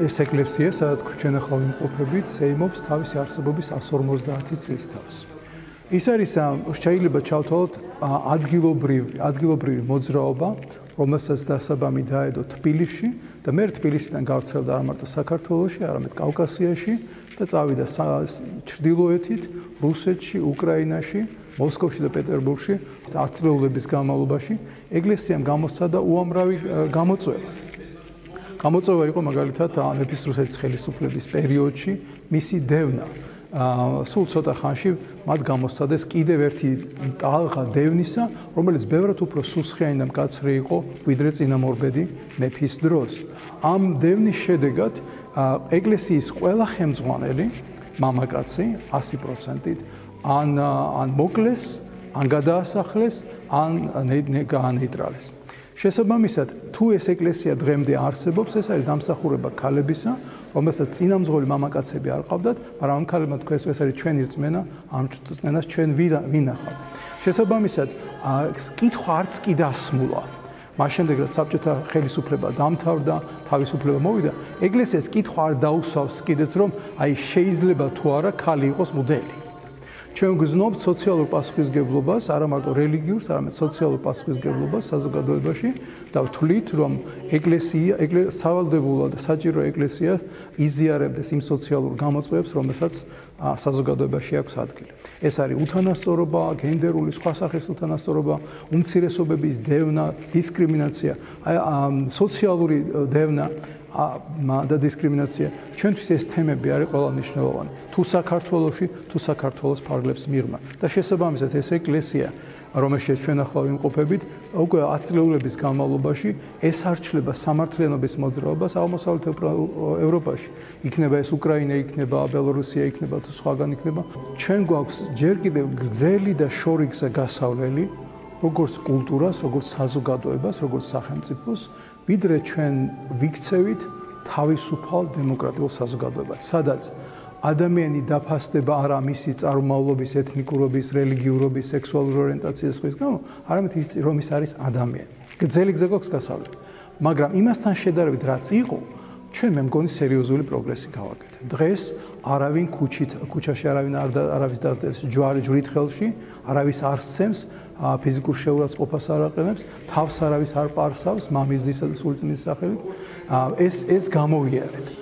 ეს ეკლესია, სადაც ჩვენ ახლა ვიმყოფებით, ზეიმობს თავისი არსებობის 150 წლის თავს. ის არის შეიძლება ჩავთვალოთ ადგილობრივი, ადგილობრივი მოძრაობა, რომელსაც დასაბამი დაედო თბილისში და მე თბილისიდან გავრცელდა არა მარტო საქართველოში, არამედ კავკასიაში და წავიდა ჩრდილოეთით, რუსეთში, უკრაინაში, მოსკოვში და პეტერბურგში 10 წლების განმავლობაში ეკლესიამ გამოსცადა უამრავი გამოწვევა. გამოწვევა იყო მაგალითად მეფის რუსეთის ხელისუფლების პერიოდში მისი დევნა. აა სულ ცოტა ხანში მათ გამოსცადეს კიდევ ერთი ტალღა დევნისა, რომელიც ბევრად უფრო სუსხიანი და მკაცრი იყო ვიდრე წინამორბედი მეფის დროს. ამ დევნის შედეგად ეკლესიის ყველა ხელმძღვანელი მამაკაცი 100%-ით ან ან მოკლეს, ან გადაასახლეს, ან გაანეიტრალეს. შესაბამისად, თუ ეს ეკლესია დღემდე არსებობს, ეს არის დამსახურება ქალებისა, რომელსაც წინამძღოლი მამაკაცები არ ყავდათ, მაგრამ ამ ქალებმა თქვა ეს არის ჩვენი რწმენა, ამ რწმენას ჩვენ ვინახავთ. შესაბამისად, კითხვა არც კი დასმულა. მას შემდეგ რაც საბჭოთა ხელისუფლება დამთავრდა, თავისუფლება მოვიდა, ეკლესიას კითხვა არ დაუსვავს კიდეც რომ აი შეიძლება თუ არა ქალი იყოს მოდელი. ჩვენ გზნობთ სოციალურ პასუხისგებლობას, არა მარტო რელიგიურს, არამედ სოციალურ პასუხისგებლობას საზოგადოებაში და ვთვლით, რომ ეკლესია, ეკლესია სავალდებულო და საჭირო ეკლესია იზიარებდეს იმ სოციალურ გამოწვევებს, რომელსაც საზოგადოებაში აქვს ადგილი. ეს არის უთანასწორობა, გენდერული სხვა სახის უთანასწორობა, უმცირესობების დევნა, დისკრიმინაცია, აი სოციალური დევნა და დისკრიმინაცია. ჩვენთვის ეს თემები არის ყველა მნიშვნელოვანი. თუ საქართველოსში თუ საქართველოს ფარგლებს მიღმა. და შესაბამისად ეს ეკლესია რომელშიც ჩვენ ახლა ვიმყოფებით უკვე 10 წლების განმავლობაში ესარჩლება სამართლიანობის მოძრაობას აღმოსავლეთ ევროპაში. იქნება ეს უკრაინა იქნება ბელორუსია იქნება თუ სხვაგან იქნება. ჩვენ გვაქვს ჯერ კიდევ გრძელი და შორიგზე გასავლელი როგორც კულტურას, როგორც საზოგადოებას, როგორც სახელმწიფოს ვიდრე ჩვენ ვიქცევით თავისუფალ დემოკრატიულ საზოგადოებას, სადაც ადამიანი დაფასდება არა მისი წარმომავლობის, ეთნიკურობის, რელიგიურობის, სექსუალური ორიენტაციის ხვის გამო, არამედ ის რომ ის არის ადამიანი. გძელი გზა გვაქვს გასავლელი. მაგრამ იმასთან შედარებით რაც იყო, ჩვენ მე მგონი სერიოზული პროგრესი გავაკეთეთ. დღეს არავინ ქუჩით, ქუჩაში არავინ არ არავის დასდევს ჯვარი ჯვრით ხელში, არავის არ სცემს ფიზიკურ შეურაცხყოფას არ აყენებს, თავს არავის არ პარსავს მამის ძისა და სულწმის სახელით. ეს ეს გამოვიარეთ.